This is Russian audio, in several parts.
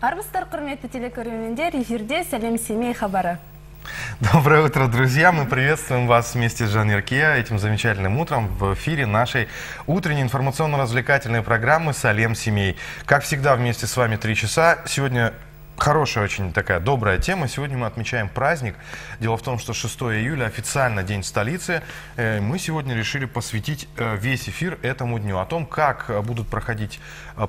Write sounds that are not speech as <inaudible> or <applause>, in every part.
армысыздар құрметті телекөрермендер эфирде сәлем семей хабары Доброе утро, друзья! Мы приветствуем вас вместе с Жанной Иркия этим замечательным утром в эфире нашей утренней информационно-развлекательной программы «Салем семей». Как всегда, вместе с вами три часа. Сегодня Хорошая очень такая добрая тема. Сегодня мы отмечаем праздник. Дело в том, что 6 июля официально День столицы. Э, мы сегодня решили посвятить э, весь эфир этому дню. О том, как э, будут проходить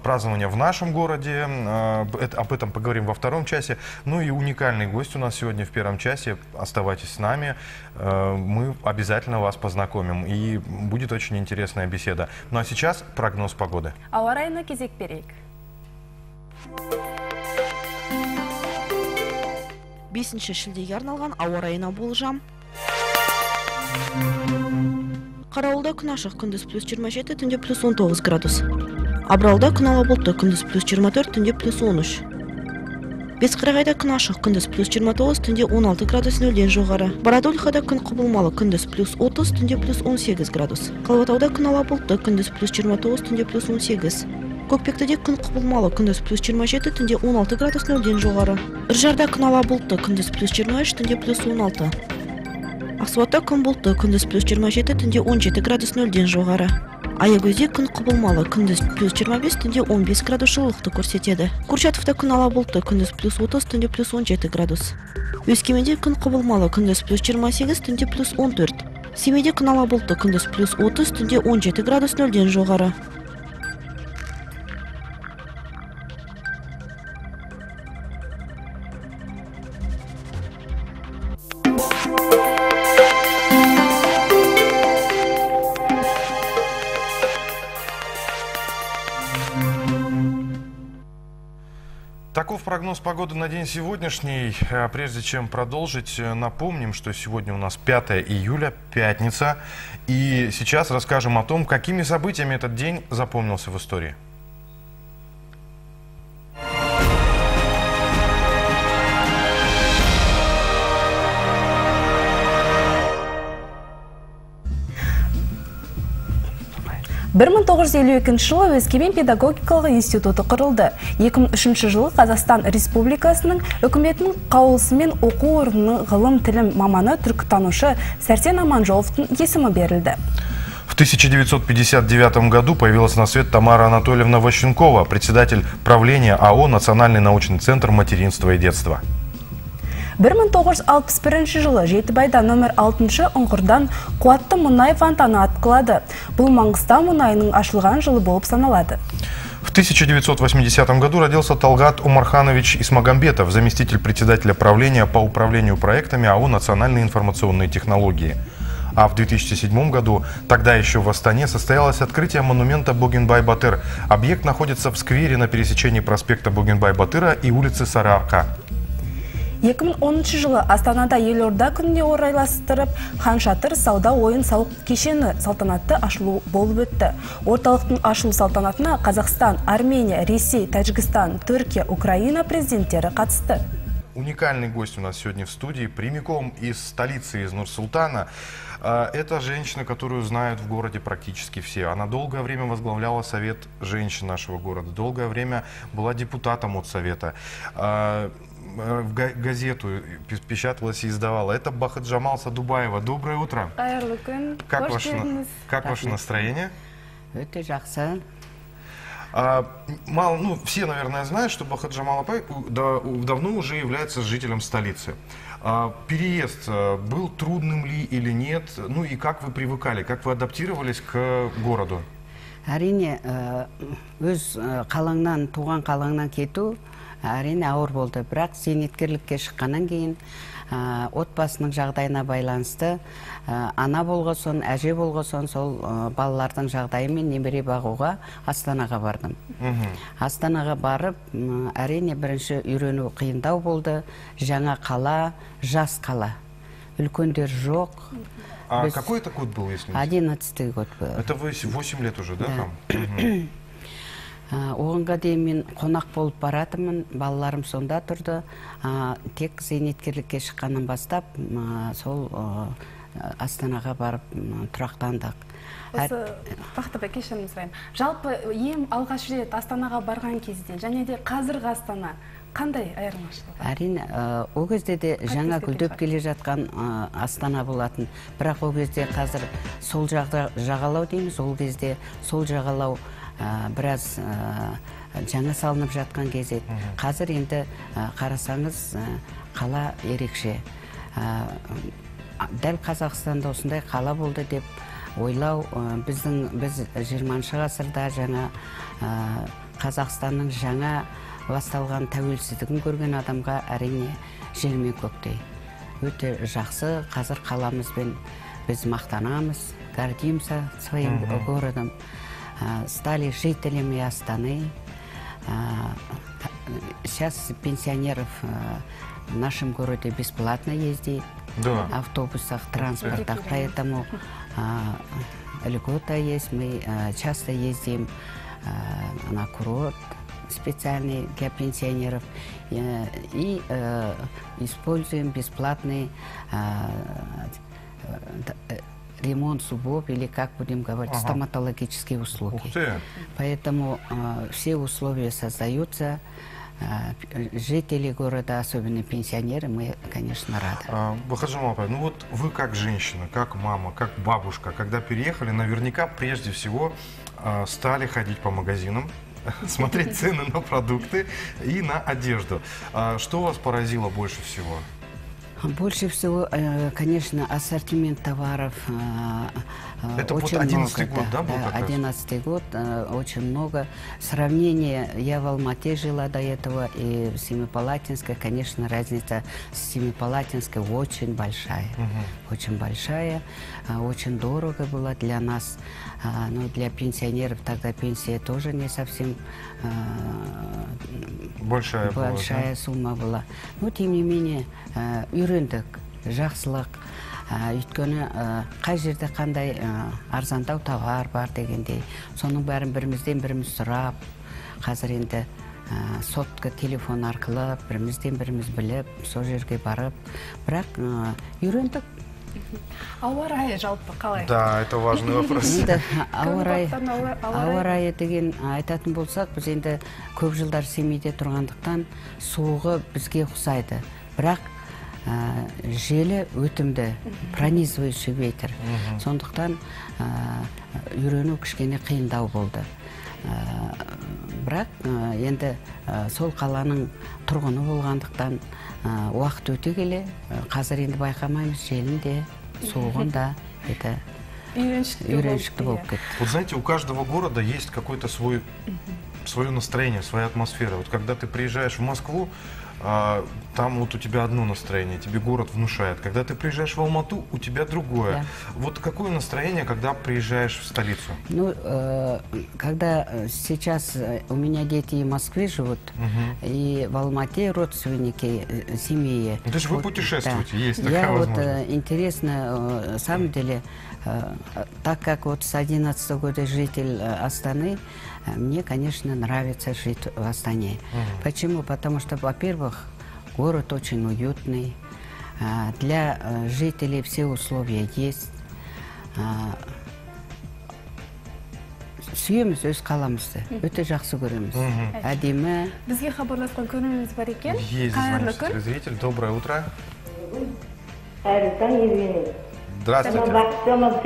празднования в нашем городе. Об этом поговорим во втором часе. Ну и уникальный гость у нас сегодня в первом часе. Оставайтесь с нами. Мы обязательно вас познакомим. И будет очень интересная беседа. Ну а сейчас прогноз погоды. Ауа райына кезек берейік. Бесінші шілдеге арналған ауа райына болжам. Қарауылда күн ашық күндіз плюс 27 түнде плюс 19 градус. Абыралда күн ала бұлтты күндіз плюс 24 түнде плюс 13 бесқарағайда күн ашық күндіз плюс 29 түнде 16 градус нөлден жоғары. Бородулихада күн құбылмалы күндіз плюс 30 түнде плюс 18 градус. Қалбатауда күн ала бұлтты күндіз плюс 29 түнде плюс 18 көкпектіде күн құбылмалы. Күндіз плюс 27 түнде 16 градус нөлден жоғары. Үржарда күн ала бұлтты күндіз плюс 23 түнде плюс 16 ақсуатта күн бұлтты күндіз плюс 27 түнде 17 градус нөлден жоғары. Аягөзде күн құбылмалы күндіз плюс 25 түнде 15 градус жылылықты көрсетеді. Курчатовта күн ала бұлтты күндіз плюс 30 түнде плюс 17 градус. Өскеменде күн құбылмалы күндіз плюс 28 түнде плюс 14 семейде күн ала бұлтты күндіз плюс 30 түнде 17 градус нөлден жоғары. Прогноз погоды на день сегодняшний. А прежде чем продолжить, э, напомним, что сегодня у нас 5 июля, пятница. И сейчас расскажем о том, какими событиями этот день запомнился в истории. бір мың тоғыз жүз елу екінші жылы өскемен педагогикалық институты құрылды 2003 жылы қазақстан республикасының үкіметінің қаулысымен оқу орнының ғылым тілім маманы түркітанушы сәрсен аманжоловтың есімі берілді В 1959 году появилась на свет Тамара Анатольевна Ващенкова, председатель правления АО «Национальный научный центр материнства и детства». 1961 жылы Жетібайда номер 6 ұңғырдан қуатты мұнай фонтаны атқылады. Бұл Маңғыстау мұнайының ашылған жылы болып саналады. В 1980 году родился Талгат Умарханович Исмагамбетов, заместитель председателя правления по управлению проектами АО «Национальные информационные технологии». А в 2007 году, тогда еще в Астане, состоялось открытие монумента Бугенбай-Батыр. Объект находится в сквере на пересечении проспекта Бугенбай-Батыра и улицы Сарака. 2010 жылы Астанада елорда күніне орайластырып, хан шатыр сауда ойын сауық кешені салтанатты ашылу болып өтті. Орталықтың ашылу салтанатына Қазақстан, Армения, Ресей, Тәжікстан, Түркия, Украина президенттері қатысты. Уникальный гость у нас сегодня в студии, прямиком из столицы, из Нур-Султана. А, это женщина, которую знают в городе практически все. Она долгое время возглавляла совет женщин нашего города, долгое время была депутатом от совета. Э, в газету печаталась и издавала. Это Бахаджамал Садубаева. Доброе утро. Как, ваше, как ваше настроение? Это жақсы. А, мало, ну, все, наверное, знают, что Бахаджамал Апай да, давно уже является жителем столицы. А, переезд э, был трудным ли или нет? Ну и как вы привыкали, как вы адаптировались к городу? әрине өз қалаңнан туған қалаңнан кету әрине ауыр болды. Бірақ зейнеткерлікке шыққаннан кейін отбасының жағдайына байланысты ана болғасын әже болғасын сол балалардың жағдайымен немере бағуға астанаға бардым. Астанаға барып әрине бірінші үйрену қиындау болды. Жаңа қала жас қала. Үлкендер жоқ. А какой это год был, если Одиннадцатый год был. Это вы 8 лет уже, да, да. Оғанға дейін мен қонақ болып баратынмын. Балаларым сонда тұрды. Тек зейнеткерлікке шыққаннан бастап сол астанаға барып тұрақтандық. Осы бақтыбай кешірім сұраймын жалпы ең алғаш рет астанаға барған кезде және де қазіргі астана қандай айырмашылығы әрине ол кезде де жаңа гүлдеп келе жатқан ә, астана болатын. Бірақ ол кезде қазір сол жақта жағалау дейміз. Ол кезде сол жағалау біраз жаңа салынып жатқан кез еді қазір енді қарасаңыз қала ерекше. Дәл қазақстанда осындай қала болды деп ойлау біздің біз 20 ғасырда жаңа қазақстанның жаңа басталған тәуелсіздігін көрген адамға әрине жер мен көктей. Өте жақсы қазір қаламызбен біз мақтанамыз гордимся своим городом. Стали жителями Астаны. А, сейчас пенсионеров а, в нашем городе бесплатно ездит. Да. автобусах, транспортах, поэтому льгота есть. Мы часто ездим на курорт специальный для пенсионеров. Э, и э, используем э, э, ремонт зубов или как будем говорить стоматологические услуги. Ух ты! Поэтому э, все условия создаются. Э, жители города, особенно пенсионеры, мы, конечно, рады. А, Бахаджим Апай, ну вот вы как женщина, как мама, как бабушка, когда переехали, наверняка прежде всего а, стали ходить по магазинам, <laughs> смотреть цены на продукты и на одежду. А Что вас поразило больше всего? Больше всего, э, конечно, ассортимент товаров. Э, э, Это вот очень 11-й много, год, да, был как раз? 11 год, э, очень много. Сравнение, я в Алмате жила до этого, и в Семипалатинской, конечно, разница с Семипалатинской очень большая. Очень большая, э, очень дорого было для нас. А, Но для пенсионеров тогда пенсия тоже не совсем э, Большая была, да? большая сумма была но тем не менее үйрендік жақсылық ә, өйткені қай жерде қандай арзандау товар бар дегендей соның бәрін бірімізден біріміз сұрап қазір енді ә, сотка телефон арқылы бірімізден біріміз біліп сол жерге барып бірақ үйрендік. Ауа райы жалпы қалай? Да, это важный вопрос. енді ауа райы ауа- деген айтатын болсақ біз енді көп жылдар семейде тұрғандықтан суығы бізге ұқсайды. Бірақ желі өтімді пронизывающий ветер сондықтан ә, үйрену кішкене қиындау болды Ә, бірақ ә, енді ә, сол қаланың тұрғыны болғандықтан ә, уақыт өте келе ә, қазір енді байқамаймыз желін де суығын да это үйреншікті үйреншікті болып иә. кетті Вот знаете, у каждого города есть какой-то свой, свое настроение, своя атмосфера. Вот когда ты приезжаешь в Москву, а, там вот у тебя одно настроение, тебе город внушает. Когда ты приезжаешь в Алмату, у тебя другое. Да. Вот какое настроение, когда приезжаешь в столицу? Ну, э, когда э, сейчас э, у меня дети и в Москве живут, и в Алмате родственники, э, семьи. Ну, то есть вы путешествуете, есть Я такая вот возможность. э, интересно, э, на самом деле, э, так как вот с 11 года житель Астаны, э, мне, конечно, нравится жить в Астане. Почему? Потому что, во-первых, город очень уютный, а, для э, жителей все условия есть. А, сүйеміз өз қаламызды өте жақсы көреміз әдемі бізге хабарласқан көрерменіміз бар екен Есть қайырлы звонит күн телезритель. Доброе утро. қайырлы таң евгений Здравствуйте. бақытжамал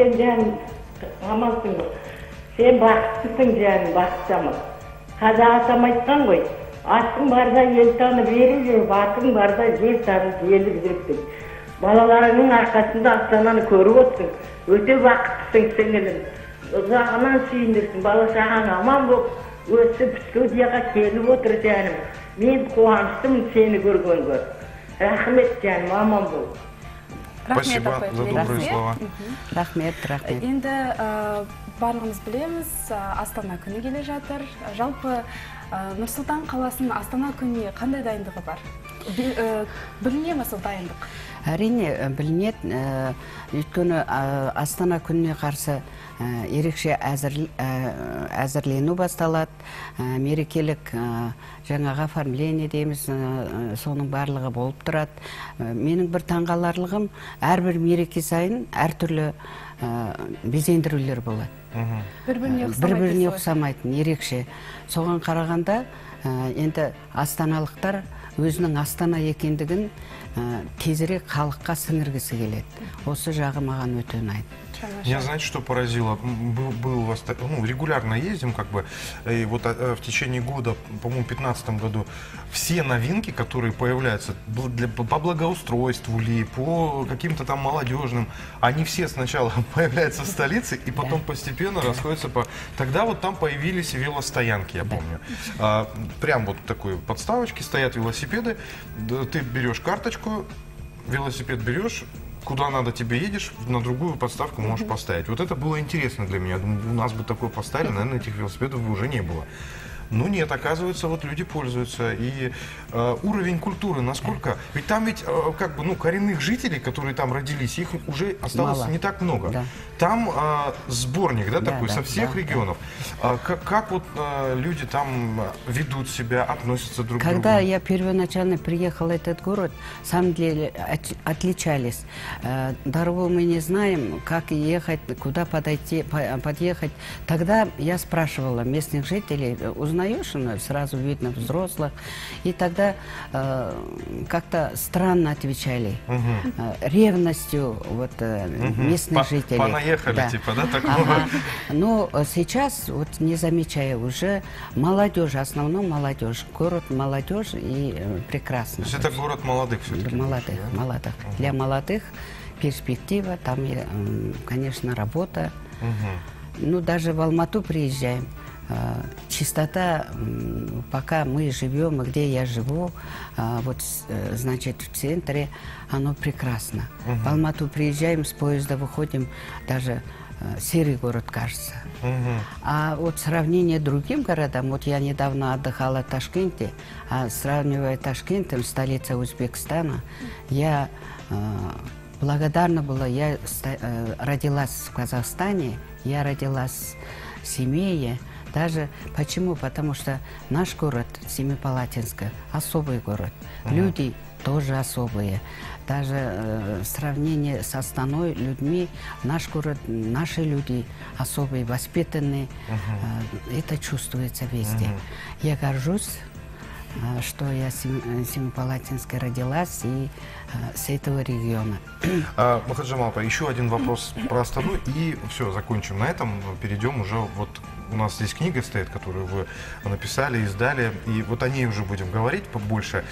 Сен бақыттысың жаным бақытжамал қазақ атам айтқан ғой атың барда ел танып ері жүріп атың барда жер танып елі жүріп деп балаларыңның арқасында астананы көріп отырсың. Өте бақыттысың сіңілім. Ұзағынан сүйіндірсің бала шағаң аман болып өсіп студияға келіп отыр жаным. Мен қуаныштымын сені көргенге рахмет жаным аман бол. Рахмет Спасибо апай. за добрые слова. рахмет рахмет. Енді ә, барлығымыз білеміз астана күні келе жатыр. Жалпы ә, нұрсұлтан қаласының астана күніне қандай дайындығы бар? Бі- біліне ме сол дайындық? Әрине білінеді. Өйткені астана күніне қарсы ерекше әзір, әзірлену басталады. Мерекелік жаңағы оформление дейміз соның барлығы болып тұрады. Менің бір таңғаларлығым әрбір мереке сайын әртүрлі безендірулер болады бір біріне бір біріне ұқсамайтын ерекше. Соған қарағанда ә, енді астаналықтар өзінің астана екендігін ә, тезірек халыққа сіңіргісі келеді. Осы жағы маған өте ұнайды. Меня, знаете, что поразило? Был, был у вас, ну, регулярно ездим, как бы, и вот а, в течение года, по-моему, в 2015 году, все новинки, которые появляются для- по благоустройству ли, по каким-то там молодежным, они все сначала <laughs> появляются в столице и потом постепенно расходятся по... Тогда вот там появились велостоянки, я помню. А, прям вот такой подставочки стоят велосипеды, да, ты берешь карточку, велосипед берешь, куда надо тебе едешь, на другую подставку можешь поставить. Вот это было интересно для меня. Думаю, у нас бы такое поставили, наверное, этих велосипедов бы уже не было. Ну нет, оказывается, вот люди пользуются. И э, уровень культуры насколько... Ведь там ведь э, как бы, ну, коренных жителей, которые там родились, их уже осталось Мало. не так много. Да. Там э, сборник, да, Да, такой, да, со всех да, регионов. А как, как вот э, люди там ведут себя, относятся друг к Когда другу? я первоначально приехала в этот город, в самом деле от- отличались. Э, Дорогу мы не знаем, как ехать, куда подойти, по- подъехать. Тогда я спрашивала местных жителей, «Э, ну, сразу видно взрослых. И тогда э, как-то странно отвечали. Э, ревностью вот, э, местных По- жителей. понаехали, типа, да, такого? Ага. Но э, сейчас, вот не замечаю, уже молодежь, основном молодежь. Город молодежь и э, прекрасно. То есть это город молодых все-таки. Молодых, молодых. Для молодых перспектива, там, м, конечно, работа. Ну, даже в Алмату приезжаем. А, Чистота, пока мы живем, где я живу, а, вот, э, значит, в центре, оно прекрасно. В Алмату приезжаем, с поезда выходим, даже э, серый город кажется. А вот сравнение другим городам, вот я недавно отдыхала в Ташкенте, а сравнивая Ташкент, там, столица Узбекистана, я э, благодарна была, я родилась в Казахстане, я родилась в Семее, даже почему? Потому что наш город, Семипалатинск, особый город. Люди тоже особые. Даже э, сравнение с Астаной людьми, наш город, наши люди особые, воспитанные. Э, это чувствуется везде. Я горжусь, э, что я в э, Семипалатинске родилась и э, с этого региона. А, Махаджи Малпа, еще один вопрос про Астану, и все, закончим на этом. Перейдем уже вот у нас здесь книга стоит, которую вы написали, издали, и вот о ней уже будем говорить побольше.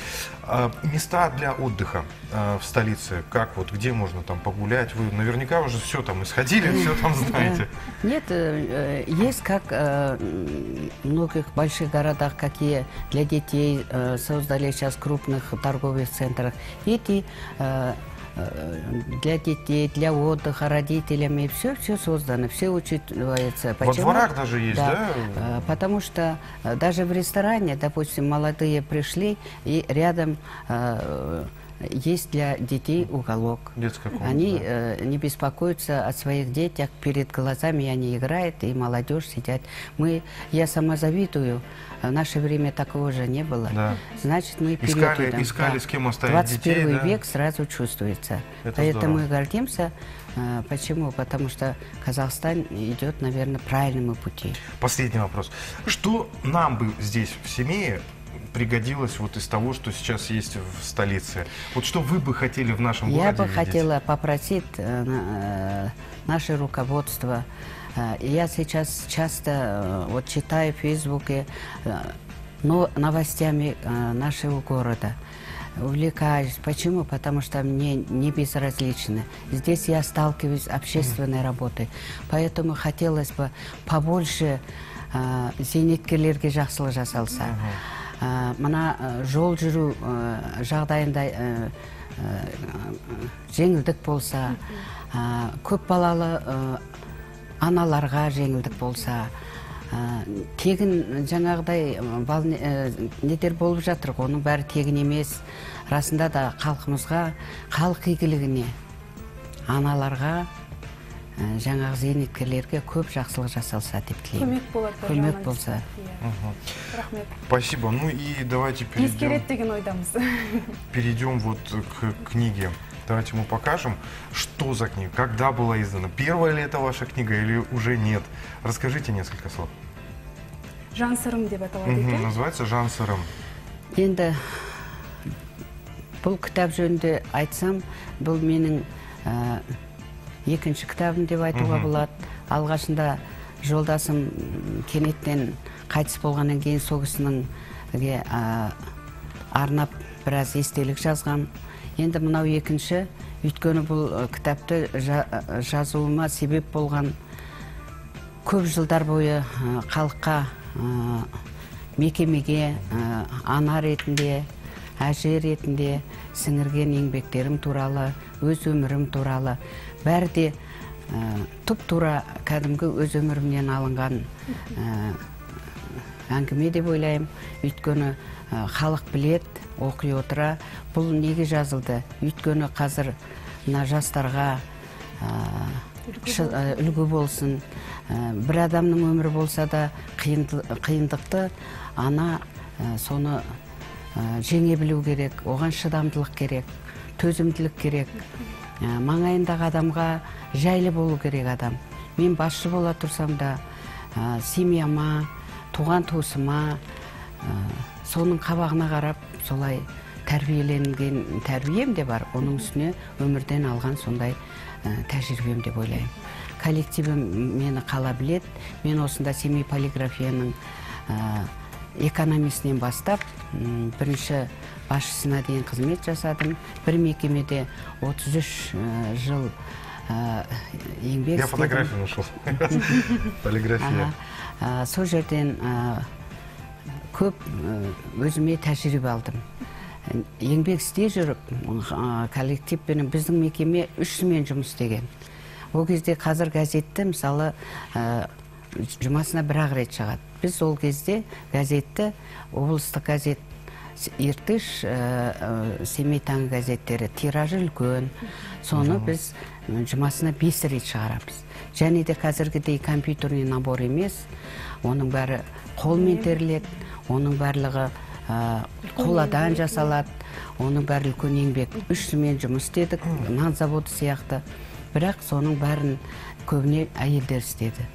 А, места для отдыха а, в столице, как вот, где можно там погулять? Вы наверняка уже все там исходили, все там знаете. Нет, э, э, есть как э, в многих больших городах, какие для детей создали сейчас крупных торговых центрах. Эти для детей, для отдыха, родителями, все, все создано, все учитывается. Во дворах даже есть, да? Э, Потому что э, даже в ресторане, допустим, молодые пришли, и рядом э, есть для детей уголок. Детская комната, Они да. э, не беспокоятся о своих детях, перед глазами они играют, и молодежь сидят. Мы, я сама завидую, в наше время такого же не было. Да. Значит, мы вперед Искали- идем. искали, с кем оставить 21 детей, да? век сразу чувствуется. Это Поэтому здорово. мы гордимся. Э, Почему? Потому что Казахстан идет, наверное, правильному пути. Последний вопрос. Что нам бы здесь, в Семее, пригодилось вот из того, что сейчас есть в столице? Вот что вы бы хотели в нашем Я городе бы видеть? хотела попросить э, э, наше руководство. э, Я сейчас часто э, вот читаю в Фейсбуке но новостями нашего города. Увлекаюсь. Почему? Потому что мне не безразлично. Здесь я сталкиваюсь с общественной работой. Поэтому хотелось бы побольше э, зейнеткерлерге жақсылық жасалса. Ә, мына ә, жол жүру ә, жағдайында жеңілдік болса, көп балалы аналарға жеңілдік болса, тегін жаңағыдай ә, нелер болып жатыр ғой, оның бәрі тегін емес. Расында да халқымызға халық игілігіне аналарға жаңағы зейнеткерлерге көп жақсылық жасалса деп тілеймін көмек болады бір көмек жағынан. болса Иә. рахмет Спасибо. Ну и давайте перейдем, ескереді деген ойдамыз <laughs> перейдем вот к книге. Давайте мы покажем, что за книга, когда была издана, первая ли это ваша книга или уже нет. Расскажите несколько слов. жан сырым деп аталады Мгм, екен Называется Жан Сырым. енді бұл кітап жөнінде айтсам бұл менің ә, екінші кітабым деп айтуға болады. Алғашында жолдасым кенеттен қайтыс болғаннан кейін сол кісініңге ә, арнап біраз естелік жазғам енді мынау екінші өйткені бұл кітапты жа- жазуыма себеп болған көп жылдар бойы халыққа ә, мекемеге ә, ана ретінде әже ретінде сіңірген еңбектерім туралы өз өмірім туралы бәрі де ә, тұп тура кәдімгі өз өмірімнен алынған ә, әңгіме деп ойлаймын. Өйткені ә, халық білет оқи отыра. Бұл неге жазылды? Өйткені қазір мына жастарға ә, үлгі болсын. Бір адамның өмірі болса да қиынды- қиындықты ана соны жеңе білу керек оған шыдамдылық керек төзімділік керек. Маңайындағы адамға жайлы болу керек адам. Мен басшы бола тұрсам да семьяма туған туысыма соның қабағына қарап солай тәрбиеленген тәрбием де бар. Оның үстіне өмірден алған сондай ә, тәжірибем деп ойлаймын. Коллективім мені қала білет мен осында семей полиграфияның экономистінен бастап бірінші басшысына дейін қызмет жасадым. Бір мекемеде 33 ә, жыл ә, еңбек Я фотографию нашел. <laughs> Полиграфия. Ә, сол жерден көп өзіме тәжірибе алдым. Еңбек істей жүріп ә, коллективпен біздің мекеме үш жымен жұмыс істеген. Ол кезде қазір газетті мысалы жұмасына бір ақ рет шығады. Біз ол кезде газетті облыстық газет иртыш ә, семей таңы газеттері тиражы үлкен. Соны біз жұмасына бес рет шығарамыз. Және де қазіргідей компьютерный набор емес оның бәрі қолмен теріледі оның барлығы ә, қоладан жасалады оның бәрі үлкен еңбек. Үш жымен жұмыс істедік нан заводы сияқты. Бірақ соның бәрін көбіне әйелдер істеді.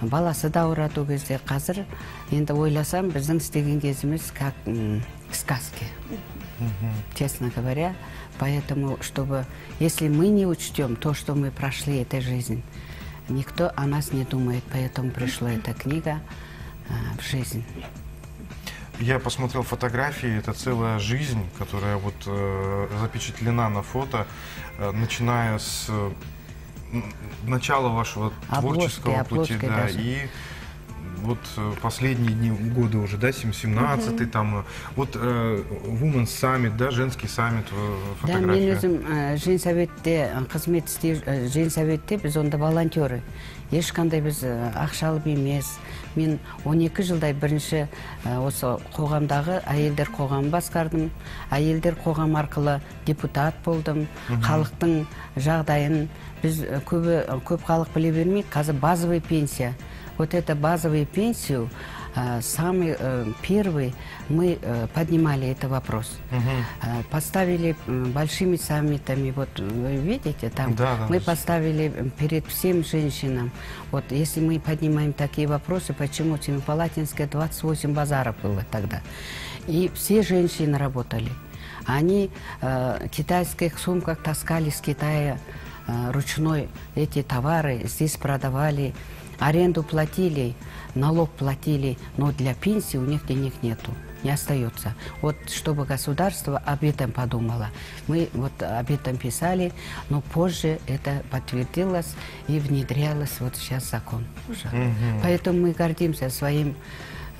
баласы да ауырады ол кезде қазір енді ойласам біздің істеген кезіміз как м, к сказке честно говоря поэтому чтобы если мы не учтем то что мы прошли этой жизнь никто о нас не думает поэтому пришла эта книга а, в жизнь Я посмотрел фотографии, это целая жизнь, которая вот э, запечатлена на фото, э, начиная с м, начала вашего Обложки, творческого пути, да, даже. и вот э, последние дни года уже, да, 17-й, там, э, вот э, Women's Summit, да, женский саммит, э, да мен фотография. өзім ә, женсоветте ә, қызмет істей ә, женсоветте біз онда волонтеры. Ешқандай біз ақша алып емес. Мен 12 жылдай бірінші ә, осы қоғамдағы әйелдер қоғамын басқардым. Әйелдер қоғам арқылы депутат болдым. Халықтың жағдайын біз көбі көп халық біле бермейді. Қазір базовый пенсия. Вот это базовую пенсию а, самый э, первый мы э, поднимали это вопрос. А, Поставили большими саммитами, вот вы видите, там Да, да, мы да. поставили перед всем женщинам. Вот если мы поднимаем такие вопросы, почему в Семипалатинске 28 базаров было тогда. И все женщины работали. Они э, в китайских сумках таскали с Китая э, ручной эти товары, здесь продавали, аренду платили, налог платили, но для пенсии у них денег нету, не остается. Вот чтобы государство об этом подумало. Мы вот об этом писали, но позже это подтвердилось и внедрялось вот сейчас закон уже. Поэтому мы гордимся своим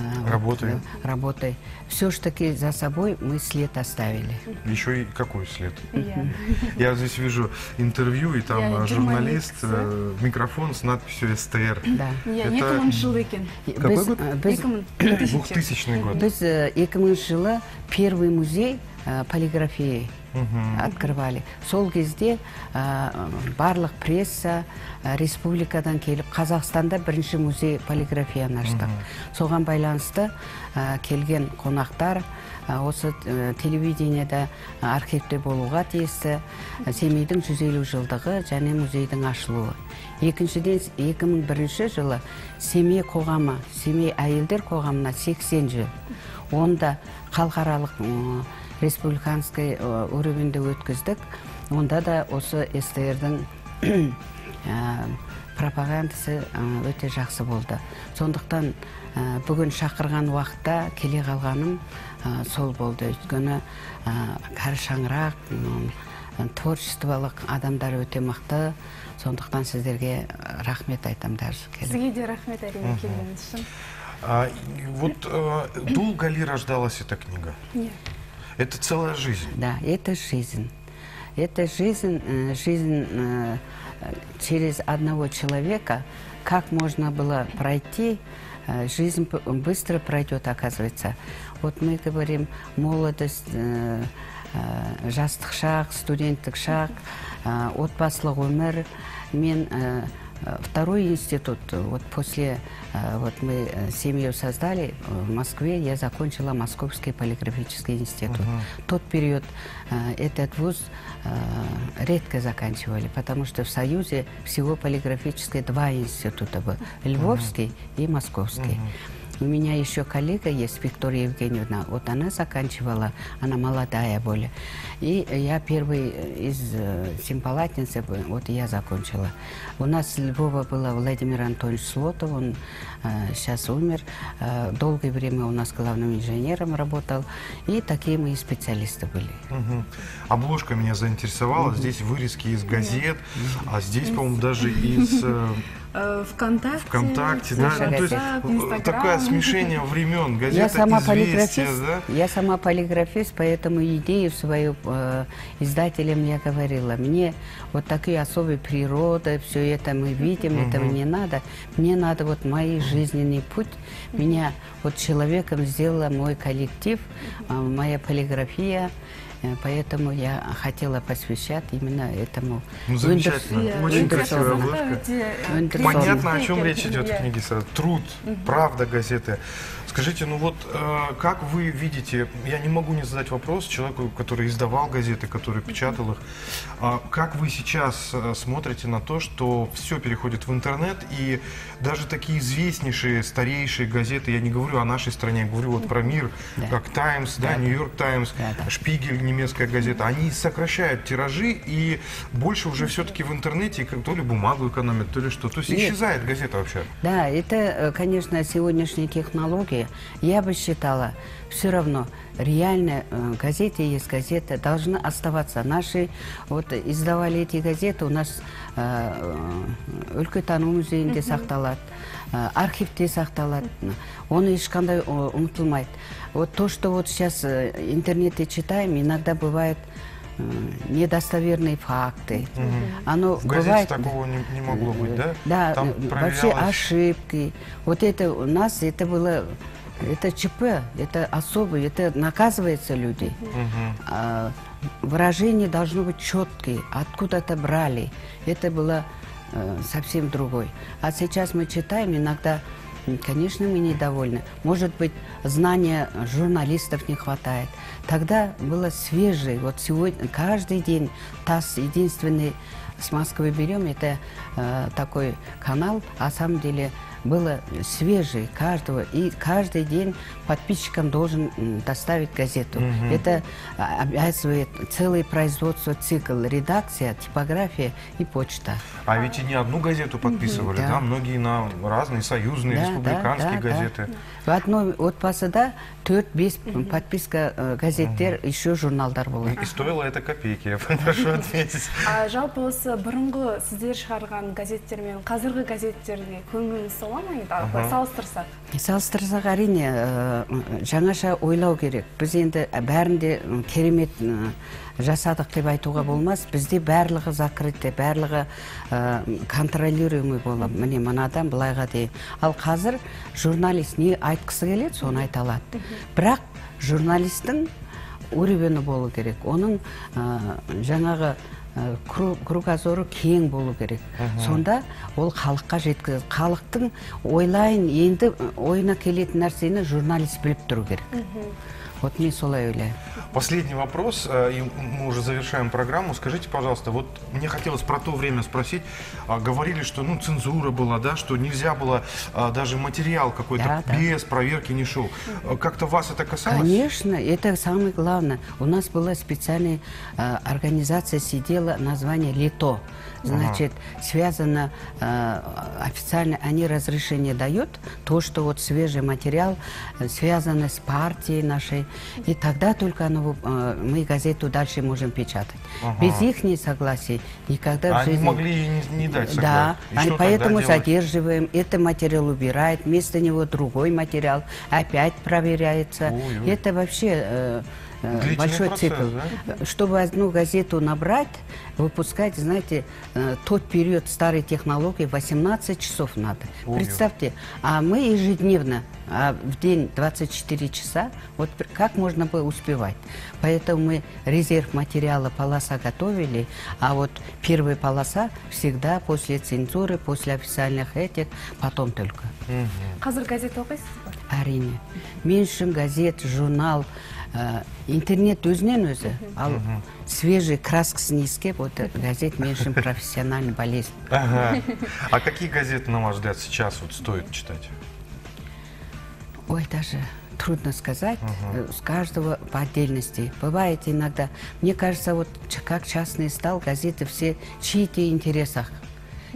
э, вот, Работой. э, работой. Все ж таки за собой мы след оставили. Еще и какой след? иә Я здесь вижу интервью, и там Я э, журналист, германист, э, микрофон с надписью СТР. Да. иә Это- екі мыңыншы жыл екен Какой Біз, год? э, біз, 2000 год. біз э, 2000 жылы первый музей э, полиграфии Открывали. Сол кезде барлық пресса республикадан келіп Қазақстанда бірінші музей полиграфияны аштық. Соған байланысты келген қонақтар осы телевидениеда архивте болуға тиісті Семейдің 150 жылдығы және музейдің ашылуы. Екіншіден 2001 жылы Семей қоғамы, Семей әйелдер қоғамына 80 жыл. Онда халықаралық республиканский э, уровеньде өткіздік. Онда да осы СТР-дің ә, <coughs> пропагандасы ә, өте жақсы болды. Сондықтан бүгін шақырған уақытта келе қалғаным сол болды. Өйткені кәрі шаңырақ, творчестволық адамдар өте мықты. Сондықтан сіздерге рахмет айтамын даже сізге де рахмет әрине келгеніңіз үшін вот э, долго ли рождалась эта книга? иә Это целая жизнь. Да, это жизнь. Это жизнь, э, жизнь э, через одного человека. Как можно было пройти, э, жизнь быстро пройдет, оказывается. Вот мы говорим молодость, жастық шақ, студенттік шақ, э, отбасылық э, э, второй институт, вот после, э, вот мы э, семью создали э, в Москве, я закончила Московский полиграфический институт. Тот период этот вуз редко заканчивали, потому что в Союзе всего полиграфически два института было, Львовский и Московский. У меня еще коллега есть, Виктория Евгеньевна. Вот она заканчивала, она молодая более. И я первый из э, симпалатницы, вот я закончила. У нас Львова был Владимир Антонович Слотов, он э, сейчас умер. Э, долгое время у нас главным инженером работал. И такие мы и специалисты были. Мгм. Обложка меня заинтересовала. Здесь вырезки из газет, а здесь, по-моему, даже из э, Э, ВКонтакте, ВКонтакте, да, ну, то есть э, такое смешение времен, газета я сама «Известия», полиграфист, да? я сама полиграфист, поэтому идею свою э, издателям я говорила. Мне вот такие особые природы, все это мы видим, этого не надо. Мне надо вот мой жизненный путь. Меня вот человеком сделала мой коллектив, э, моя полиграфия. Э, Поэтому я хотела посвящать именно этому. Ну, замечательно. Очень өте красивая обложка. Понятно, о чем речь идет в книге. Труд, правда газеты. Скажите, ну вот э, как вы видите, я не могу не задать вопрос человеку, который издавал газеты, который печатал их, А как вы сейчас э, смотрите на то, что все переходит в интернет и даже такие известнейшие, старейшие газеты, я не говорю о нашей стране, я говорю вот про мир, Да. как Таймс, да. Нью-Йорк Таймс, Да, да. Шпигель, немецкая газета, они сокращают тиражи и больше уже все-таки в интернете то ли бумагу экономят, то ли что. То есть Нет. исчезает газета вообще. Да, это, э, конечно, сегодняшние технологии. Я бы считала, все равно реально э, газеты есть газета, должны оставаться. Наши, вот издавали эти газеты, у нас э, э, өлкөтану музейінде сақталады, э, архивте сақталады. Оны ешқандай ұмытылмайды. Вот то, что вот сейчас интернете читаем, иногда бывает недостоверные факты. Оно В газете бывает, такого не, не могло быть, да? да, Там э, вообще проверялось- ошибки. Вот это у нас это было, это ЧП, это особый, это наказывается люди. А, выражение должно быть четкие, откуда это брали. Это было э, совсем другой. А сейчас мы читаем, иногда, конечно, мы недовольны. Может быть, знания журналистов не хватает. Тогда было свежее. Вот сегодня, каждый день ТАСС единственный с Москвы берем, это э, такой канал, а самом деле было свежий каждого, и каждый день подписчикам должен м, доставить газету. Это а, обязывает целое производство, цикл, редакция, типография и почта. А ведь и не одну газету подписывали, Да. да, многие на разные союзные, Да, республиканские да, да, газеты. В одной отбасыда 4-5 подписка э, газеттер, еще журналдар болады. И стоило это копейки, я <laughs> прошу <laughs> отметить. А жалпы осы бұрынғы сіздер шығарған газеттер мен қазіргі газеттерге көңіліңіз бола ма енді былай салыстырсақ. Салыстырсақ әрине ә, жаңаша ойлау керек. Біз енді бәрінде м, керемет м, жасадық деп айтуға болмас. Бізде барлығы закрытый барлығы ә, контролируемый болады міне мынадан былайға дейін ал қазір журналист не айтқысы келеді соны айта алады. Бірақ журналисттің уровені болу керек. Оның ә, жаңағы кругозоры кең болу керек. Сонда ол халыққа жеткізеді халықтың ойлайын енді ойына келетін нәрсені журналист біліп тұру керек. Вот ойлаймын Последний вопрос, э, и мы уже завершаем программу. Скажите, пожалуйста, вот мне хотелось про то время спросить. А, Говорили, что ну, цензура была, да, что нельзя было а, даже материал какой-то Да, да. без проверки не шел. А Как-то вас это касалось? Конечно, это самое главное. У нас была специальная э, организация, сидела название ЛИТО. Значит, связано э, официально, они разрешение дают, то, что вот свежий материал э, связано с партией нашей, и тогда только оно, э, мы газету дальше можем печатать. Без их согласия никогда в Они жизни... могли и не, не дать Да, согласия. И они поэтому задерживаем. Это материал убирает, вместо него другой материал, опять проверяется. Ой-ой. Это вообще э, Длительный большой процесс, цикл. Чтобы одну газету набрать, выпускать, знаете, э, тот период старой технологии 18 часов надо. Ой-ой. Представьте, а мы ежедневно, а в день 24 часа, вот как можно было успевать? Поэтому мы резерв материала полоса готовили, а вот первая полоса всегда после цензуры, после официальных этих, потом только. қазір газет оқисыз ба әрине мен үшін газет журнал ә, интернет өзінен өзі ал свежий краскасын иіскеп вот газет мен үшін профессиональный болезнь Ага. <laughs> А какие газеты, на ваш взгляд, сейчас вот стоит читать? ой даже трудно сказать э, с каждого по отдельности бывает иногда мне кажется вот ч- как частный стал газеты все в чьих-то интересах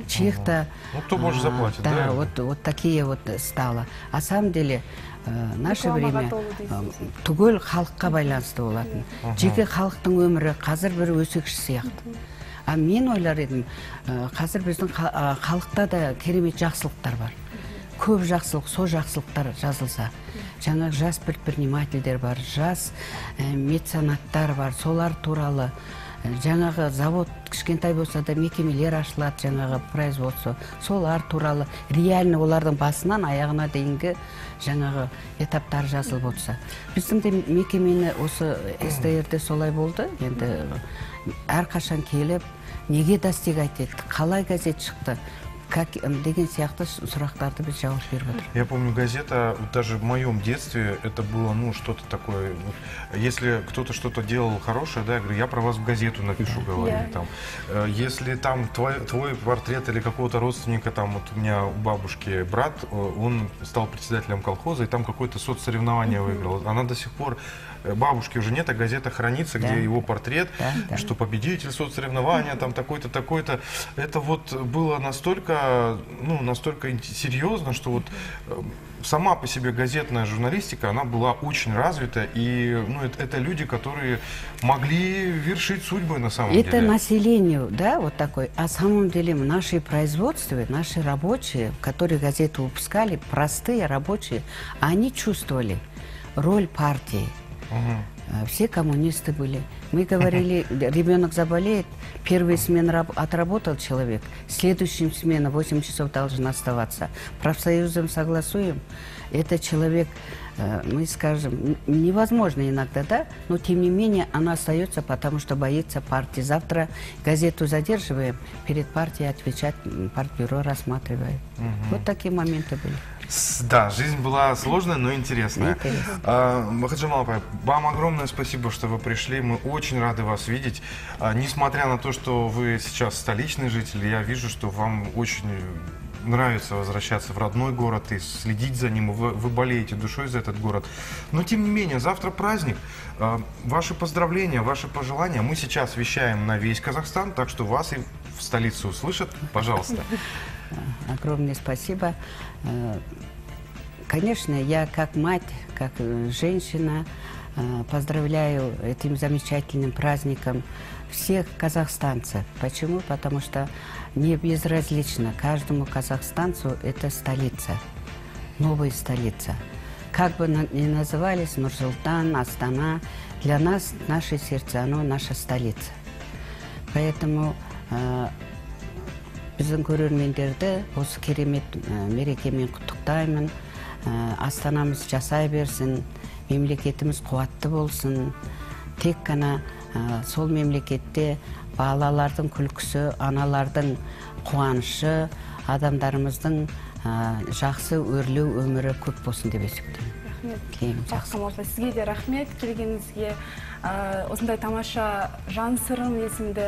чьих-то Ну, кто больше а, заплатит, да? да вот вот такие вот э, стало а самом деле э, наше Рекламаға время э, түгел халыққа байланысты болатын. Жеке халықтың өмірі қазір бір өсекші сияқты. А мен ойлар едім э, қазір біздің халықта да керемет жақсылықтар бар. Көп жақсылық сол жақсылықтар жазылса. Жаңағы жас предпринимательдер бар жас ә, меценаттар бар солар туралы. Жаңағы завод кішкентай болса да мекемелер ашылады жаңағы производство. Солар туралы реально олардың басынан аяғына дейінгі жаңағы этаптар жазылып отырса. Біздің де мекемені осы сдр солай болды. Енді әрқашан келіп неге достигать етті қалай газет шықты? Как м, деген сияқты сұрақтарды біз жауап беріп отырмыз Я помню, газета, вот даже в моем детстве, это было, ну, что-то такое. вот, Если кто-то что-то делал хорошее, да, я говорю, я про вас в газету напишу, говорили Да. там. Э, Если там твой, твой портрет или какого-то родственника, там вот у меня у бабушки брат, э, он стал председателем колхоза, и там какое-то соцсоревнование выиграл. Она до сих пор, э, бабушки уже нет, а газета хранится, Да. где его портрет, Да, да. что победитель соцсоревнования, там такой-то, такой-то. Это вот было настолько, ну, настолько серьезно, что вот э, сама по себе газетная журналистика, она была очень развита, и ну, это, это люди, которые могли вершить судьбы на самом Это деле. населению, да, вот такой. А самом деле нашей производстве, наши рабочие, которые газету выпускали, простые рабочие, они чувствовали роль партии. Мгм. А, Все коммунисты были. Мы говорили, <laughs> ребенок заболеет, первые смены раб- отработал человек, следующим смена 8 часов должен оставаться. Профсоюзом согласуем, это человек, мы скажем, невозможно иногда, да, но тем не менее она остается, потому что боится партии. Завтра газету задерживаем, перед партией отвечать партбюро рассматривает. Вот такие моменты были. Да, жизнь была сложная, но интересная. Интересно. А, Махаджи Малапай, вам огромное спасибо, что вы пришли. Мы очень рады вас видеть. А, Несмотря на то, что вы сейчас столичный житель, я вижу, что вам очень нравится возвращаться в родной город и следить за ним. Вы, вы болеете душой за этот город. Но тем не менее, завтра праздник. А, Ваши поздравления, ваши пожелания. Мы сейчас вещаем на весь Казахстан, так что вас и в столице услышат. Пожалуйста. Огромное спасибо. Э, Конечно, я как мать, как э, женщина поздравляю этим замечательным праздником всех казахстанцев. Почему? Потому что не безразлично. Каждому казахстанцу это столица, новая столица. Как бы на- ни назывались Нур-Султан, Астана, для нас, наше сердце, оно наша столица. Поэтому э, біздің көрермендерді осы керемет ә, мерекемен құттықтаймын Ә, астанамыз жасай берсін мемлекетіміз қуатты болсын. Тек қана ә, сол мемлекетте балалардың күлкісі аналардың қуанышы адамдарымыздың ә, жақсы өрлеу өмірі көп болсын деп есептеймін. рахмет тілеймін жақсы бақытқа мырза сізге де рахмет келгеніңізге Ә, осындай тамаша жан сырым есімді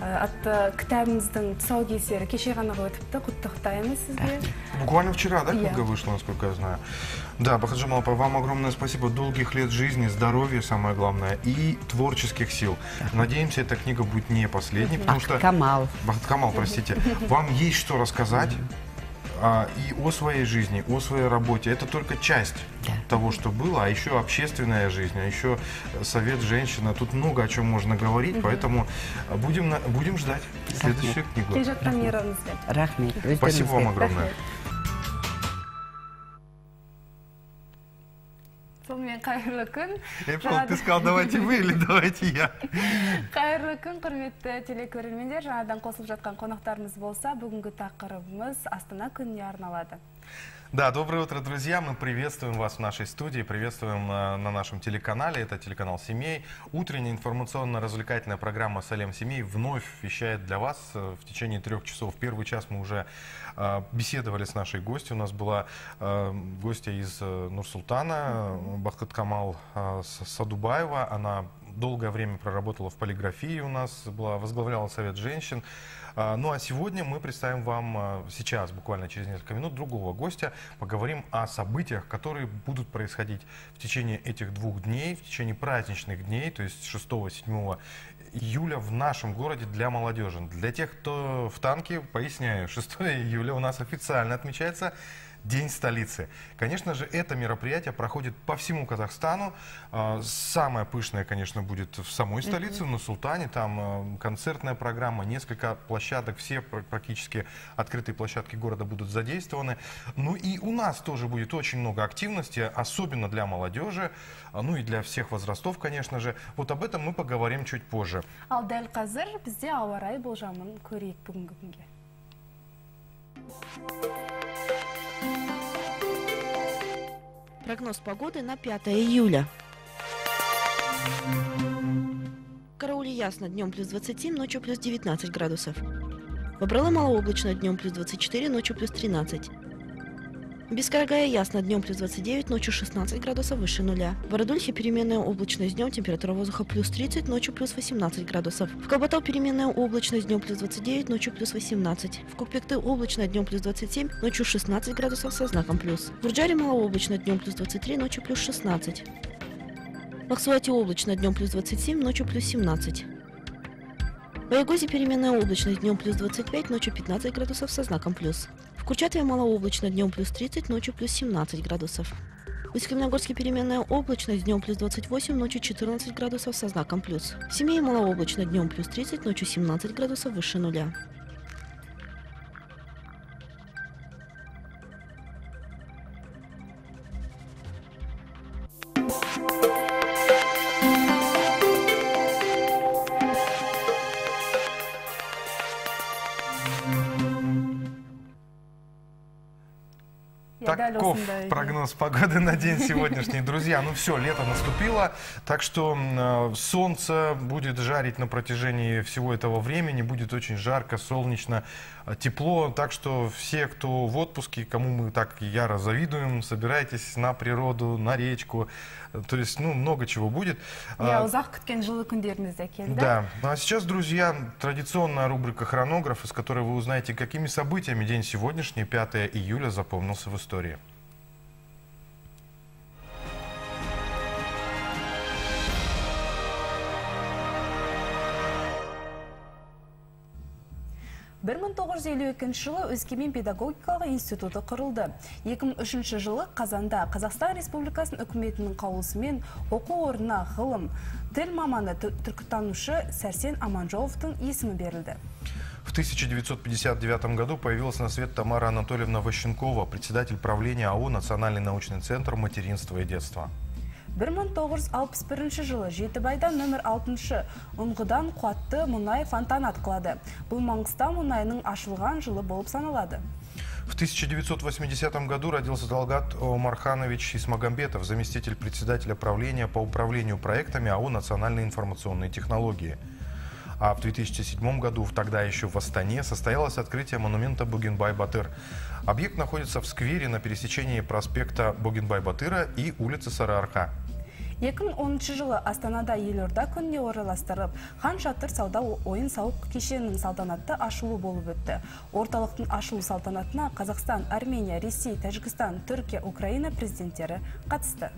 ә, атты кітабыңыздың тұсаукесері кеше ғана өтіпті құттықтаймыз сізге Буквально вчера, да, Я. книга вышла, насколько я знаю? Да, Бахаджи Малапай, вам огромное спасибо. Долгих лет жизни, здоровья, самое главное, и творческих сил. Надеемся, эта книга будет не последней, потому что... Камал Бахат Камал, простите. Вам есть что рассказать А, и о своей жизни, о своей работе. Это только часть Да. того, что было, а еще общественная жизнь, а еще совет женщина. Тут много о чем можно говорить, поэтому э, будем, будем ждать следующую книгу. мейрамыңызбен рахмет Спасибо вам огромное. сонымен қайырлы күн Я понял, ты сказал, давайте вы или давайте я. қайырлы күн құрметті телекөрермендер жаңадан қосылып жатқан қонақтарымыз болса бүгінгі тақырыбымыз астана күніне арналады Да, доброе утро, друзья. Мы приветствуем вас в нашей студии, приветствуем э, на нашем телеканале. Это телеканал «Семей». Утренняя информационно-развлекательная программа «Салем Семей» вновь вещает для вас э, в течение трех часов. Первый час мы уже э, беседовали с нашей гостью. У нас была э, гостья из э, Нур-Султана, Бахтат Камал С- Садубаева. Она долгое время проработала в полиграфии у нас, была, возглавляла Совет женщин. А, Ну а сегодня мы представим вам а, сейчас, буквально через несколько минут, другого гостя. Поговорим о событиях, которые будут происходить в течение этих двух дней, в течение праздничных дней, то есть 6-7 июля в нашем городе для молодежи. Для тех, кто в танке, поясняю, 6 июля у нас официально отмечается День столицы. Конечно же, это мероприятие проходит по всему Казахстану. А, Самое пышное, конечно, будет в самой столице, на Султане. Там а, концертная программа, несколько площадок, все пр- практически открытые площадки города будут задействованы. Ну и у нас тоже будет очень много активности, особенно для молодежи, а, ну и для всех возрастов, конечно же. Вот об этом мы поговорим чуть позже. ал дәл қазір бізде ауа райы болжамын көрейік бүгінгі күнге Прогноз погоды на 5 июля. Карауле ясно, днем плюс 27, ночью плюс 19 градусов. Выбрала малооблачно, днем плюс 24, ночью плюс 13. Бескарагая ясно, днем плюс 29, ночью 16 градусов выше нуля. В Бородульхе переменная облачность, днем температура воздуха плюс 30, ночью плюс 18 градусов. В Кабатал переменная облачность, днем плюс 29, ночью плюс 18. В Купекты облачно, днем плюс 27, ночью 16 градусов со знаком плюс. В Урджаре малооблачно, днем плюс 23, ночью плюс 16. В Ахсуате облачно, днем плюс 27, ночью плюс 17. В Аягозе переменная облачность, днем плюс 25, ночью 15 градусов со знаком плюс. Курчатове малооблачно, днем плюс 30, ночью плюс 17 градусов. В Усть-Каменогорске переменная облачность, днем плюс 28, ночью 14 градусов со знаком плюс. В Семее малооблачно, днем плюс 30, ночью 17 градусов выше нуля. Losen Guff. Таков осындай прогноз погоды на день сегодняшний. Друзья, ну все, лето наступило, так что м, э, солнце будет жарить на протяжении всего этого времени, будет очень жарко, солнечно, э, тепло, так что все, кто в отпуске, кому мы так яро завидуем, собирайтесь на природу, на речку, Э, то есть, ну, много чего будет. иә А, ұзақ күткен жылы күндеріміз де келді Да. Ну а сейчас, друзья, традиционная рубрика «Хронограф», из которой вы узнаете, какими событиями день сегодняшний, 5 июля, запомнился в истории. 1952 жылы Өскемен педагогикалық институты құрылды. 2003 жылы Қазанда Қазақстан Республикасының үкіметінің қаулысымен оқу орнына ғылым, тіл маманы түркітанушы Сәрсен Аманжоловтың есімі берілді. В 1959 году появилась на свет Тамара Анатольевна Ващенкова, председатель правления АО «Национальный научный центр материнства и детства». 1961 жылы Жетібайда нөмір 6 ұңғыдан қуатты мұнай фонтан атқылады. Бұл Маңғыстау мұнайының ашылған жылы болып саналады. В 1980 году родился Далгат Омарханович Исмагамбетов, заместитель председателя правления по управлению проектами АО «Национальные информационные технологии». А в 2007 году, тогда еще в Астане, состоялось открытие монумента Бугенбай-Батыр. Объект находится в сквере на пересечении проспекта Бугенбай-Батыра и улицы Сарыарка. 2010 жылы Астанада елорда күніне орайластырып, хан шатыр сауда ойын сауық кешенінің салтанатты ашылу болып өтті. Орталықтың ашылу салтанатына Қазақстан, Армения, Ресей, Тәжікстан, Түркия, Украина президенттері қатысты.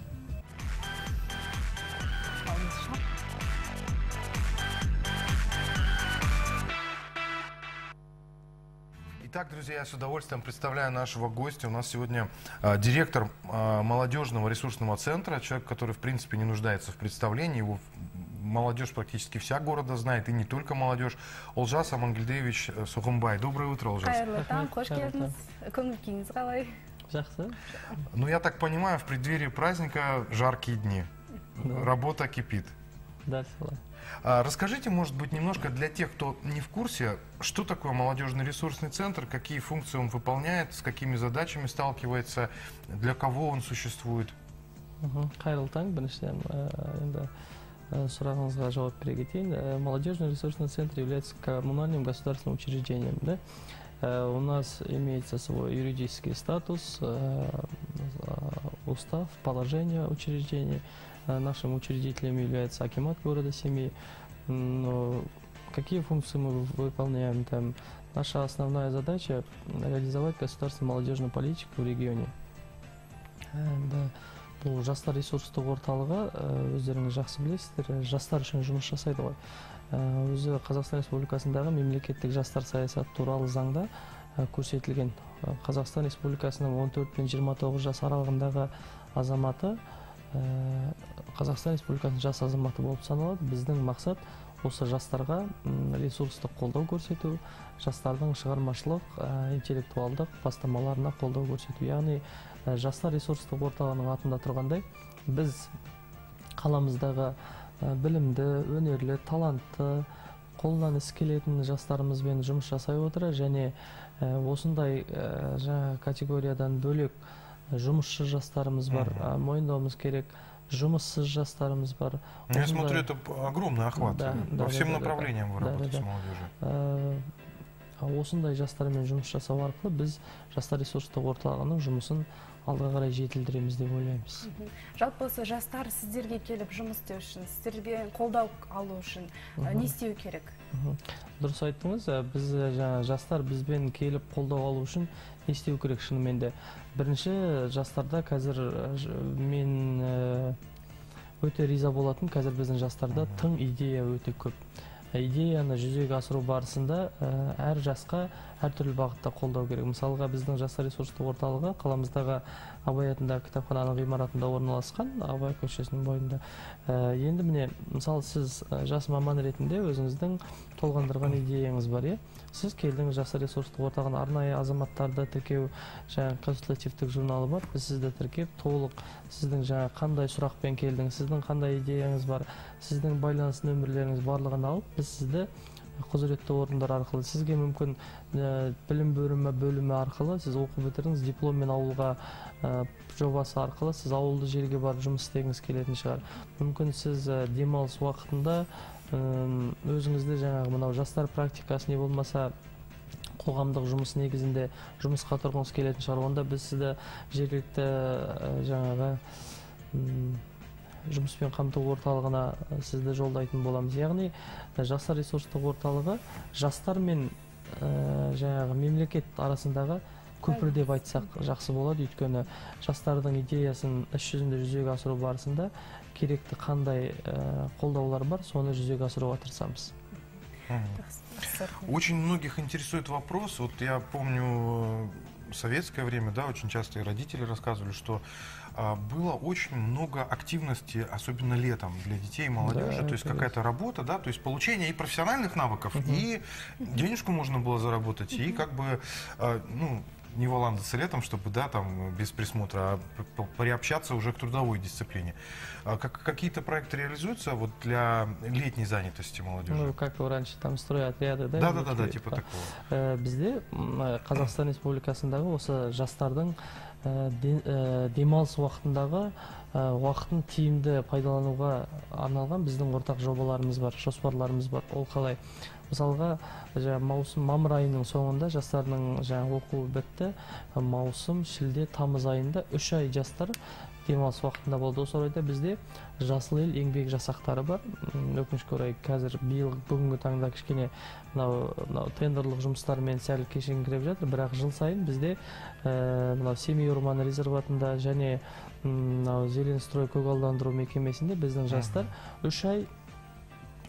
Итак, друзья, я с удовольствием представляю нашего гостя. У нас сегодня э, директор э, молодежного ресурсного центра, человек, который, в принципе, не нуждается в представлении. Его молодежь практически вся города знает, и не только молодежь. Олжас Амангельдевич Сухумбай. Доброе утро, Олжас. Ну, я так понимаю, в преддверии праздника жаркие дни. Да. Работа кипит. Да, а, расскажите, может быть, немножко для тех, кто не в курсе, что такое молодежный ресурсный центр, какие функции он выполняет, с какими задачами сталкивается, для кого он существует? қайырлы таң біріншіден енді сұрағыңызға жауап бере кетейін молодежный ресурсный центр является коммунальным государственным учреждением да? у нас имеется свой юридический статус устав положение учреждения Э, нашим учредителем является Акимат города Семьи. Но какие функции мы выполняем там? Наша основная задача – реализовать государственную молодежную политику в регионе. Э, бұл жастар ресурстық орталығы э, өздеріңіз жақсы білесіздер жастар үшін жұмыс жасайды ғой өзі қазақстан республикасындағы мемлекеттік жастар саясаты туралы заңда көрсетілген қазақстан республикасының 14 пен 29 жас аралығындағы азаматы Э, қазақстан республикасының жас азаматы болып саналады. Біздің мақсат осы жастарға ресурстық қолдау көрсету жастардың шығармашылық ә, интеллектуалдық бастамаларына қолдау көрсету. Яғни ә, жастар ресурстық орталығының атында тұрғандай біз қаламыздағы ә, білімді өнерлі талантты қолынан іс келетін жастарымызбен жұмыс жасай отыра және осындай жаңа категориядан бөлек жұмысшы жастарымыз бар. Мойындауымыз керек. Жұмыссыз жастарымыз бар я смотрю это огромный охват да, по всем направлениям вы работаете с молодежью осындай жастармен жұмыс жасау арқылы біз жастар ресурстық орталығының жұмысын алға қарай жетілдіреміз деп ойлаймыз. Жалпы осы жастар сіздерге келіп жұмыс істеу үшін сіздерге қолдау алу үшін не істеу керек? Дұрыс айттыңыз. Біз жаңа жастар бізбен келіп қолдау алу үшін не істеу керек шынымен де. Бірінші жастарда қазір мен өте риза болатын қазір біздің жастарда тың идея өте көп. Идеяны жүзеге асыру барысында әр жасқа әртүрлі бағытта қолдау керек. Мысалға біздің жастар ресурстық орталығы қаламыздағы абай атындағы кітапхананың ғимаратында орналасқан абай көшесінің бойында. Ә, енді міне мысалы сіз жас маман ретінде өзіңіздің толғандырған идеяңыз бар иә? Сіз келдіңіз жастар ресурстық орталығына арнайы азаматтарды тіркеу жаңағы консультативтік журналы бар біз сізді тіркеп толық сіздің жаңа қандай сұрақпен келдіңіз сіздің қандай идеяңыз бар сіздің байланыс нөмірлеріңіз барлығын алып біз сізді құзыретті орындар арқылы сізге мүмкін ә, білім бөлімі бөлімі арқылы сіз оқу бітірдіңіз дипломмен ауылға ә, жобасы арқылы сіз ауылды жерге барып жұмыс істегіңіз келетін шығар. Мүмкін сіз ә, демалыс уақытында өзіңізді жаңағы мынау жастар практикасы не болмаса қоғамдық жұмыс негізінде жұмысқа тұрғыңыз келетін шығар. Онда біз сізді жергілікті жаңағы жұмыспен қамту орталығына сізді жолдайтын боламыз. Яғни жастар ресурстық орталығы жастар мен ә, жаңағы мемлекет арасындағы көпір деп айтсақ жақсы болады. Өйткені жастардың идеясын іс жүзінде жүзеге асыру барысында керекті қандай ә, қолдаулар бар соны жүзеге асыруға тырысамыз. Очень многих интересует вопрос, вот я помню э, советское время, да, очень часто и родители рассказывали, что было очень много активности, особенно летом, для детей и молодежи, Да, то есть какая-то работа, да, то есть получение и профессиональных навыков, и денежку можно было заработать, и как бы, а, ну, не валандаться летом, чтобы, да, там, без присмотра, а приобщаться уже к трудовой дисциплине. А как, какие-то проекты реализуются вот для летней занятости молодежи? ну как раньше там стройотряды да да, да, да, да, или типа да. такого. Э, бізде м, э, қазақстан республикасындағы осы жастардың демалыс уақытындағы э, уақытын тиімді пайдалануға арналған біздің ортақ жобаларымыз бар жоспарларымыз бар. Ол қалай? Мысалға жаңағы маусым мамыр айының соңында жастардың жаңағы оқуы бітті. Маусым шілде тамыз айында үш ай жастар демалыс уақытында болды. Осы орайда бізде жасыл ел еңбек жасақтары бар. Өкінішке орай қазір биыл бүгінгі таңда кішкене мынау мынау тендерлік жұмыстармен сәл кешеңкіреп жатыр. Бірақ жыл сайын бізде ә, мынау семей орманы резерватында және мынау зеленстрой көгалдандыру мекемесінде біздің жастар үш ай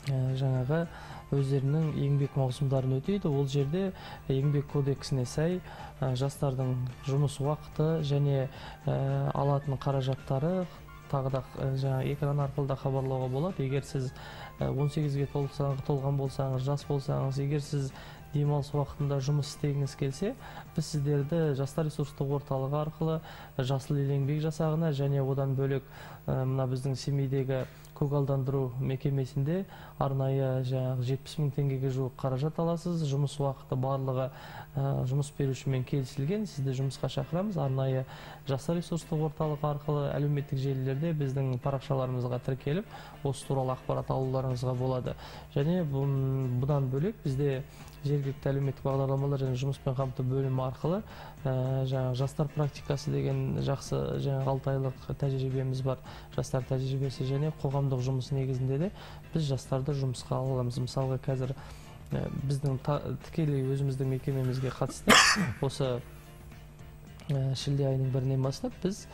ә, жаңағы өздерінің еңбек маусымдарын өтейді. Ол жерде еңбек кодексіне сай ә, жастардың жұмыс уақыты және ә, алатын қаражаттары тағы да жаңағы экран арқылы да хабарлауға болады. Егер сіз ә, 18-ге толсаң- толған болсаңыз жас болсаңыз егер сіз демалыс уақытында жұмыс істегіңіз келсе біз сіздерді жастар ресурстық орталығы арқылы жасыл ел еңбек жасағына және одан бөлек мына біздің семейдегі көгалдандыру мекемесінде арнайы жаңағы жетпіс мың теңгеге жуық қаражат аласыз. Жұмыс уақыты барлығы ә, жұмыс берушімен келісілген. Сізді жұмысқа шақырамыз. Арнайы жастар ресурстық орталығы арқылы әлеуметтік желілерде біздің парақшаларымызға тіркеліп осы туралы ақпарат алуларыңызға болады. Және бұдан бөлек бізде жергілікті әлеуметтік бағдарламалар және жұмыспен қамту бөлімі арқылы ә, жаңағы жастар практикасы деген жақсы жаңағы алты айлық тәжірибеміз бар. Жастар тәжірибесі және қоғамдық жұмыс негізінде де біз жастарды жұмысқа ала аламыз. Мысалға қазір ә, біздің тікелей өзіміздің мекемемізге қатысты. Осы ә, шілде айының бірінен бастап біз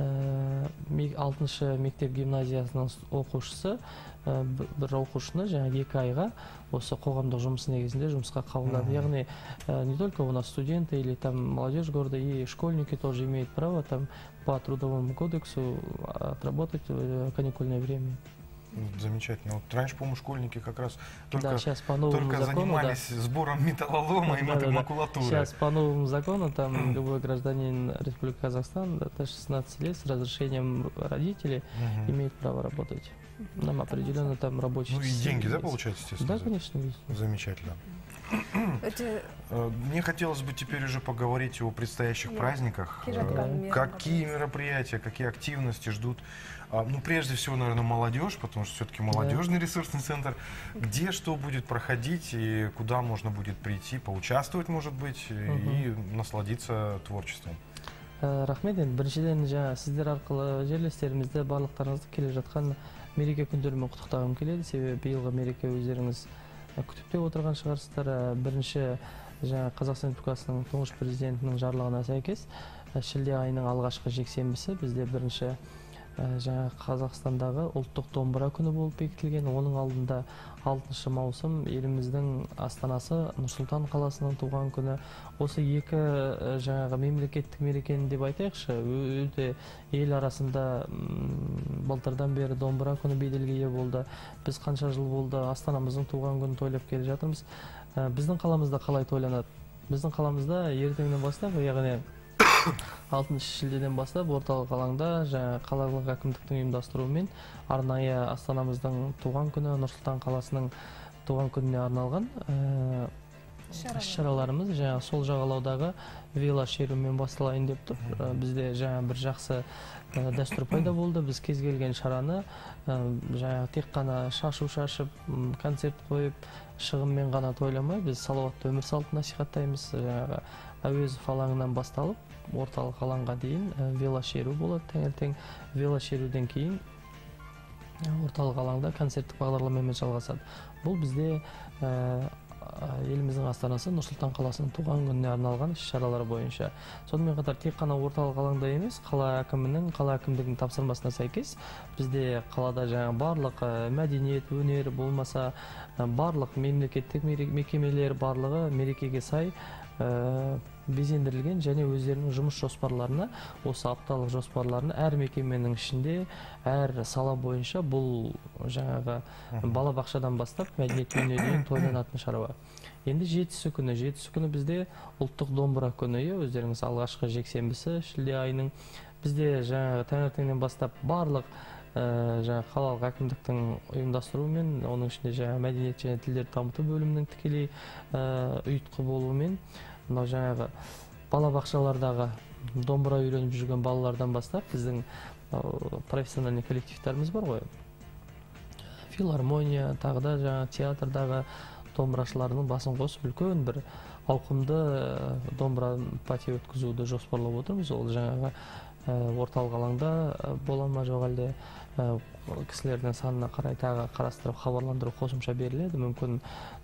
алтыншы мектеп гимназиясының оқушысы бір оқушыны жаңағы екі айға осы қоғамдық жұмыс негізінде жұмысқа қабылдады яғни э, не только у нас студенты или там молодежь города и школьники тоже имеют право там по трудовому кодексу отработать э, каникульное время. Ну, Замечательно. Вот раньше, по-моему, школьники как раз только, да, сейчас по новому только закону, да. занимались сбором металлолома и Да, да, да. макулатуры. Сейчас по новому закону там любой гражданин Республики Казахстан до 16 лет с разрешением родителей имеет право работать. Нам определенно там рабочие Ну и деньги, да, получается, естественно? Да, конечно, есть. Замечательно. өте Э, Мне хотелось бы теперь уже поговорить о предстоящих Я- праздниках. келе Э, Какие мероприятия, какие активности ждут? А, Ну, прежде всего, наверное, молодежь, потому что все-таки молодежный ресурсный центр. Где что будет проходить и куда можно будет прийти, поучаствовать, может быть, и насладиться творчеством? Ә, рахмет. Енді біріншіден жаңа сіздер арқылы жерлестерімізді барлықтарыңызды келе жатқан мереке күндерімен құттықтағым келеді. Себебі биылғы мереке өздеріңіз ә, күтіп те отырған шығарсыздар. Ә, бірінші жаңа қазақстан республикасының тұңғыш президентінің жарлығына сәйкес шілде айының алғашқы жексенбісі бізде бірінші жаңа қазақстандағы ұлттық домбыра күні болып бекітілген. Оның алдында 6 маусым еліміздің астанасы нұрсұлтан қаласының туған күні. Осы екі ә, жаңағы мемлекеттік мерекені деп айтайықшы. Өте ел арасында былтырдан бері домбыра күні беделге ие болды. Біз қанша жыл болды астанамыздың туған күнін тойлап келе жатырмыз. Ә, біздің қаламызда қалай тойланады? Біздің қаламызда ертеңнен бастап яғни <coughs> алтыншы шілдеден бастап орталық алаңда жаңа қалалық әкімдіктің ұйымдастыруымен арнайы астанамыздың туған күні нұр сұлтан қаласының туған күніне арналған ә, іс шараларымыз жаңағы сол жағалаудағы велошерумен басталайын деп тұр. Ә, бізде жаңа бір жақсы ә, дәстүр пайда <coughs> болды. Біз кез келген шараны ә, жаңағы тек қана шашу шашып концерт қойып шығынмен ғана тойламай біз салауатты өмір салтын насихаттаймыз. Жаңағы әуезов алаңынан басталып орталық алаңға дейін велошеру болады. Таңертең велошеруден кейін орталық алаңда концерттік бағдарламамен жалғасады. Бұл бізде ә, еліміздің астанасы нұр сұлтан қаласының туған күніне арналған іс шаралар бойынша. Сонымен қатар тек қана орталық алаңда емес қала әкімінің қала әкімдігінің тапсырмасына сәйкес бізде қалада жаңағы барлық мәдениет өнер болмаса барлық мемлекеттік мекемелер барлығы мерекеге сай безендірілген және өздерінің жұмыс жоспарларына осы апталық жоспарларына әр мекеменің ішінде әр сала бойынша бұл жаңағы балабақшадан бастап мәдениет үйіне дейін тойланатын шаруа. Енді жетісі күні. Жетісі күні бізде ұлттық домбыра күні. Иә өздеріңіз алғашқы жексенбісі шілде айының. Бізде жаңағы таңертеңнен бастап барлық ә, жаңағы қалалық әкімдіктің ұйымдастыруымен оның ішінде жаңағы мәдениет және тілдерді дамыту бөлімінің тікелей ә, ұйытқы болуымен мынау жаңағы балабақшалардағы домбыра үйреніп жүрген балалардан бастап біздің профессиональный коллективтарымыз бар ғой. Филармония тағы да жаңағы театрдағы домбырашылардың басын қосып үлкен бір ауқымды домбыра пати өткізуді жоспарлап отырмыз. Ол жаңағы орталық алаңда бола ма жоқ әлде? Кісілердің санына қарай тағы қарастырып хабарландыру қосымша беріледі. Мүмкін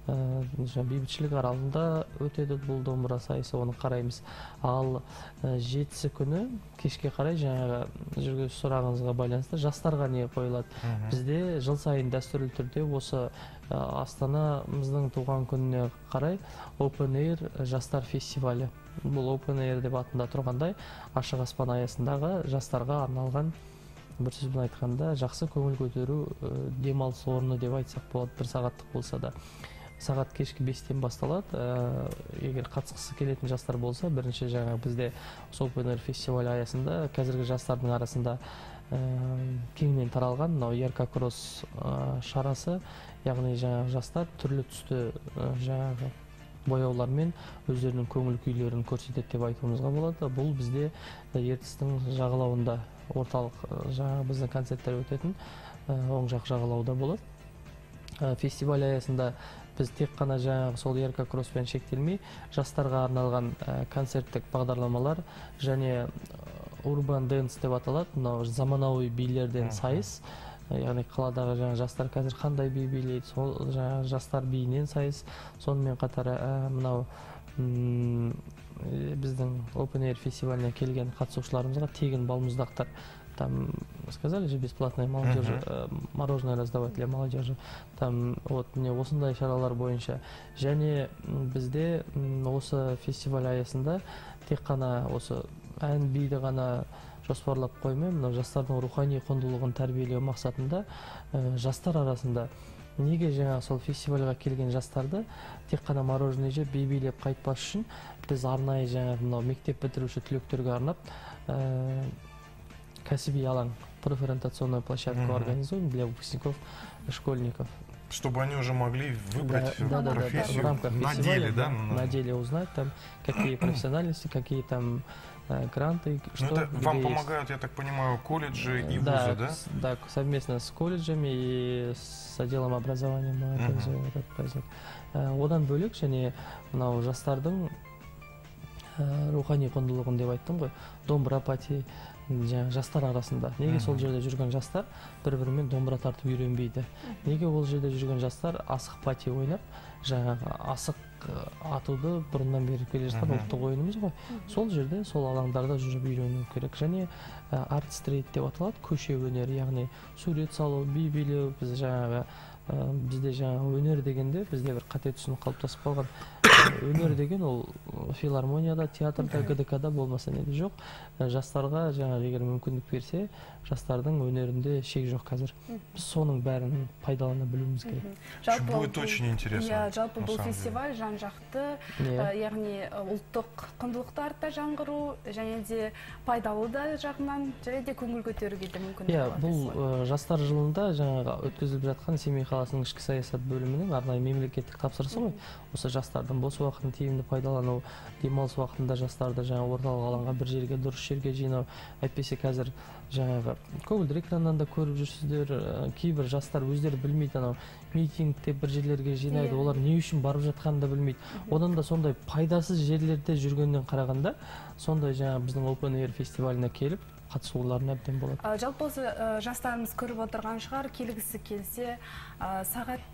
бейбітшілік аралында өтеді бұл домбыра сайысы оны қараймыз. Ал жетісі күні кешке қарай жаңағы жүрген сұрағыңызға байланысты жастарға не қойылады? Бізде жыл сайын дәстүрлі түрде осы астанамыздың туған күніне қарай open air жастар фестивалі. Бұл open air деп атында тұрғандай ашық аспан аясындағы жастарға арналған бір сөзбен айтқанда жақсы көңіл көтеру демалыс орны деп айтсақ болады бір сағаттық болса да. Сағат кешкі бестен басталады. Егер қатысқысы келетін жастар болса бірінші жаңа бізде сопенер фестивалі аясында қазіргі жастардың арасында кеңінен таралған мынау ярко кросс шарасы яғни жаңағы жастар түрлі түсті жаңағы бояулармен өздерінің көңіл күйлерін көрсетеді деп айтуымызға болады. Бұл бізде ертістің жағалауында орталық жаңағы біздің концерттер өтетін оң жақ жағалауда болады. Фестиваль аясында біз тек қана жаңағы сол ярко кросспен шектелмей жастарға арналған концерттік бағдарламалар және urban dance деп аталады. Мынау заманауи билерден сайыс. Яғни қаладағы жаңағы жастар қазір қандай би билейді сол жаңағы жастар биінен сайыс. Сонымен қатар мынау біздің open air фестиваліне келген қатысушыларымызға тегін балмұздақтар там сказали же бесплатное молодежи мороженое раздавать для молодежи. Там вот міне осындай шаралар бойынша. Және бізде осы фестиваль аясында тек қана осы ән биді ғана жоспарлап қоймай мынау жастардың рухани құндылығын тәрбиелеу мақсатында жастар арасында. Неге жаңа сол фестивальға келген жастарды тек қана мороженое жеп би билеп қайтпас үшін біз арнайы жаңағы мынау мектеп бітіруші түлектерге арнап кәсіби алаң профориентационную площадку организуем для выпускников школьников чтобы они уже могли выбрать да, да, профессию да, да, в рамках на деле, да? на деле узнать там какие <clears throat> профессиональности, какие там гранты, Ну, что это вам есть. помогают, я так понимаю, колледжи и да, вузы, да? с- да, совместно с колледжами и с отделом образования мы организуем этот праздник. Ә, одан бөлек және мынау жастардың ә, рухани құндылығын деп айттым ғой домбыра пати жаңағы жастар арасында? Неге сол жерде жүрген жастар бір бірімен домбыра тартып үйренбейді? Неге ол жерде жүрген жастар асық пати ойнап жаңағы асық атуды бұрыннан бері келе жатқан ұлттық ойынымыз ғой сол жерде сол алаңдарда жүріп үйрену керек. Және арт стрейт деп аталады көше өнері. Яғни сурет салу би билеу біз жаңағы ә, бізде жаңағы өнер дегенде бізде бір қате түсінік қалыптасып қалған өнер деген ол филармонияда театрда гдк да болмаса неде жоқ. Жастарға жаңағы егер мүмкіндік берсе жастардың өнерінде шек жоқ қазір. Біз соның бәрін пайдалана білуіміз керек. Будет очень интересно, иә жалпы бұл фестиваль жан жақты Иә. яғни ұлттық құндылықтарды да жаңғыру және де пайдалы да жағынан және де көңіл көтеруге де мүмкіндік иә бұл жастар жылында жаңағы өткізіліп жатқан семей қаласының ішкі саясат бөлімінің арнайы мемлекеттік тапсырысы ғой. Осы жастардың бос уақытын тиімді пайдалану демалыс уақытында жастарды жаңағы орталық алаңға бір жерге дұрыс жерге жинау. Әйтпесе қазір жаңағы көгілдір экраннан да көріп жүрсіздер кейбір жастар өздері білмейді анау. Митинг деп бір жерлерге жинайды Иә. олар не үшін барып жатқанын да білмейді. Одан да сондай пайдасыз жерлерде жүргеннен қарағанда сондай жаңағы біздің open air фестиваліне келіп қатысуларына әбден болады. Жалпы осы жастарымыз көріп отырған шығар. Келгісі келсе ә, сағат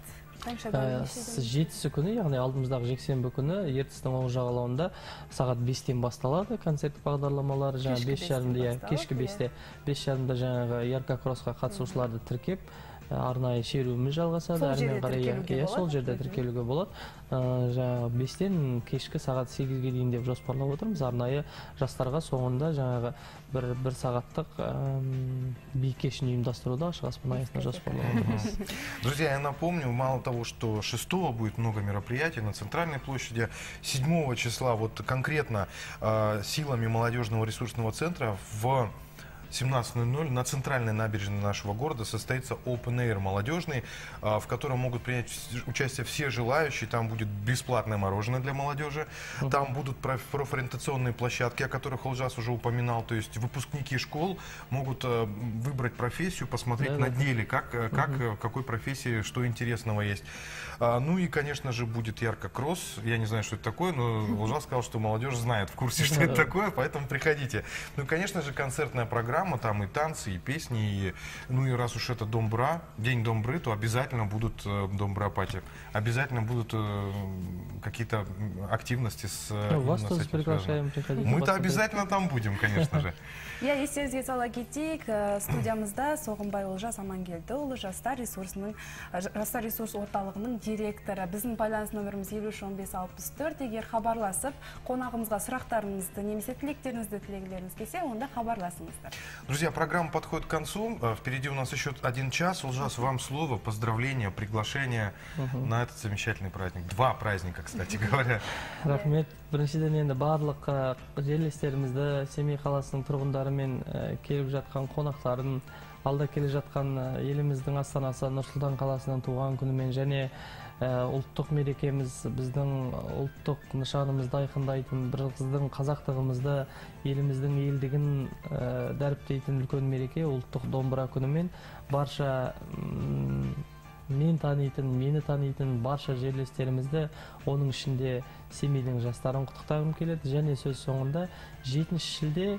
жетісі күні яғни алдымыздағы жексенбі күні ертістің оң жағалауында сағат бестен басталады концерттік бағдарламалар жаңағы бес жарымда иә кешкі иә. бесте бес жарымда жаңағы ярко кроссқа қатысушыларды тіркеп арнайы шеруіміз жалғасады Сол әрмен жерде қарай иә, тіркелуге иә, сол болады? жерде Мгм. тіркелуге болады Ә, жаңағы бестен кешкі сағат сегізге дейін деп жоспарлап отырмыз арнайы жастарға соңында жаңағы бір бір сағаттық әм, би кешін ұйымдастыруды ашық аспан аясында жоспарлап отырмыз <laughs> Друзья, я напомню, мало того, что 6 будет много мероприятий на Центральной площади, 7 числа вот конкретно э, силами молодежного ресурсного центра в 17.00 на центральной набережной нашего города состоится Open Air молодежный, а, в котором могут принять участие все желающие. Там будет бесплатное мороженое для молодежи. Там будут проф- профориентационные площадки, о которых Олжас уже упоминал. То есть выпускники школ могут э, выбрать профессию, посмотреть Да-да. на деле, как, э, как в какой профессии что интересного есть. А, Ну и, конечно же, будет ярко-кросс. Я не знаю, что это такое, но Олжас сказал, что молодежь знает, в курсе, что это такое, поэтому приходите. Ну и, конечно же, концертная программа, там и танцы, и песни, и, ну и раз уж это Домбра, День Домбры, то обязательно будут э, Домбра-пати. Обязательно будут э, какие-то м, активности с э, Ну, вас именно с тоже этим приглашаем связанные. приходить Мы-то посмотреть. обязательно там будем, конечно же. иә естеріңізге сала кетейік ә, студиямызда соғымбай олжас амангелдіұлы жастар ресурсының ә, ж- жастар ресурс орталығының директоры біздің байланыс нөміріміз елу үш он бес алпыс төрт егер хабарласып қонағымызға сұрақтарыңызды немесе тілектеріңізді тілегілеріңіз келсе онда хабарласыңыздар Друзья, программа подходит к концу. Э, Впереди у нас еще один час. Улжас, вам слово, поздравления, приглашение на этот замечательный праздник. Два праздника, кстати говоря. рахмет біріншіден енді барлық ә, жерлестерімізді семей қаласының тұрғындарымен ә, келіп жатқан қонақтарын алда келе жатқан ә, еліміздің астанасы нұр сұлтан қаласының туған күнімен және ә, ұлттық мерекеміз біздің ұлттық нышанымызды айқындайтын бір біздің қазақтығымызды еліміздің елдігін ә, дәріптейтін үлкен мереке ұлттық домбыра күнімен. Барша мен танитын мені танитын барша жерлестерімізді оның ішінде семейдің жастарын құттықтағым келеді. Және сөз соңында жетінші шілде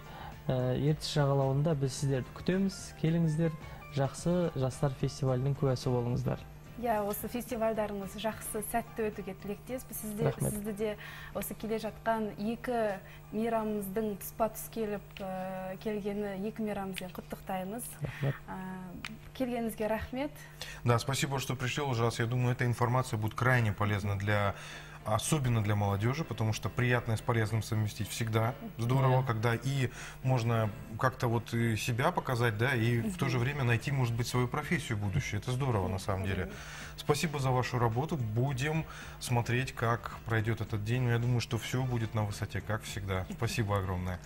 ә, ертіс жағалауында біз сіздерді күтеміз. Келіңіздер жақсы жастар фестивалінің куәсі болыңыздар. Иә осы фестивальдарыңыз жақсы сәтті өтуге тілектеспіз сізде Рахмет. сізді де осы келе жатқан екі мейрамымыздың тұспа тұс келіп ә, келгені екі мейрамымызбен құттықтаймыз рахмет Ә, келгеніңізге рахмет Да, спасибо, что пришли, Ужас. Я думаю, эта информация будет крайне полезна для особенно для молодежи, потому что приятное с полезным совместить всегда здорово, Да. когда и можно как-то вот и себя показать, да, и в то же время найти, может быть, свою профессию будущее. Это здорово, на самом деле. Спасибо за вашу работу. Будем смотреть, как пройдет этот день. Но я думаю, что все будет на высоте, как всегда. Спасибо огромное.